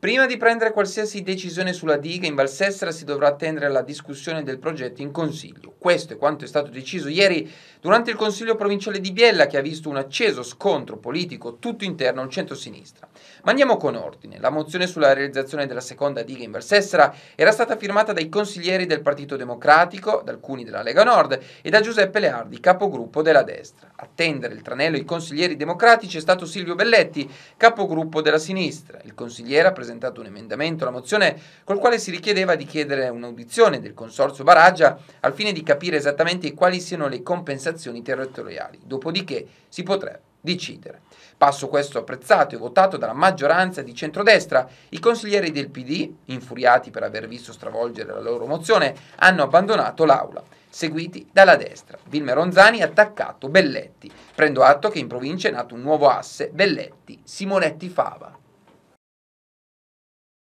Prima di prendere qualsiasi decisione sulla diga in Valsessera si dovrà attendere alla discussione del progetto in Consiglio. Questo è quanto è stato deciso ieri durante il Consiglio provinciale di Biella che ha visto un acceso scontro politico tutto interno al centro-sinistra. Ma andiamo con ordine. La mozione sulla realizzazione della seconda diga in Valsessera era stata firmata dai consiglieri del Partito Democratico, da alcuni della Lega Nord e da Giuseppe Leardi, capogruppo della destra. A tendere il tranello ai consiglieri democratici è stato Silvio Belletti, capogruppo della sinistra. Il consigliere ha presentato presentato un emendamento alla mozione col quale si richiedeva di chiedere un'audizione del consorzio Baraggia al fine di capire esattamente quali siano le compensazioni territoriali, dopodiché si potrebbe decidere. Passo questo apprezzato e votato dalla maggioranza di centrodestra, i consiglieri del PD, infuriati per aver visto stravolgere la loro mozione, hanno abbandonato l'aula, seguiti dalla destra. Vilme Ronzani ha attaccato Belletti. Prendo atto che in provincia è nato un nuovo asse, Belletti-Simonetti-Fava.